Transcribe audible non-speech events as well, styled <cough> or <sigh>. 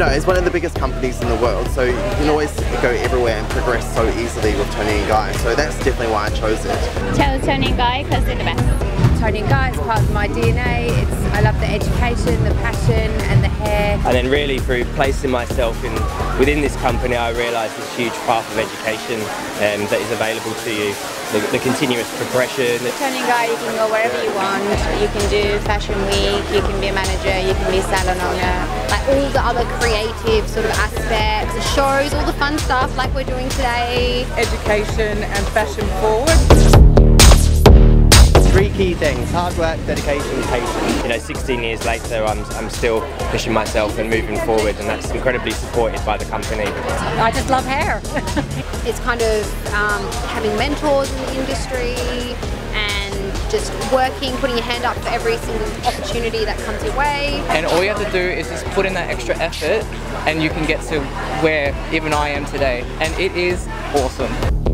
no, it's one of the biggest companies in the world, so you can always go everywhere and progress so easily with Toni and Guy. So that's definitely why I chose it. Chose Toni and Guy because they're the best. Toni and Guy is part of my DNA. It's I love the education, the passion, and the hair. And then really through placing myself in within this company, I realised this huge path of education um, that is available to you. The, the continuous progression. Toni and Guy, you can go wherever you want. You can do fashion week. You can be a manager. You can be a salon owner. Like all the other creative sort of aspects, the shows, all the fun stuff like we're doing today. Education and fashion forward. Three key things, hard work, dedication, patience. You know, 16 years later, I'm, I'm still pushing myself and moving forward, and that's incredibly supported by the company. I just love hair. <laughs> it's kind of um, having mentors in the industry and just working, putting your hand up for every single opportunity that comes your way. And all you have to do is just put in that extra effort and you can get to where even I am today. And it is awesome.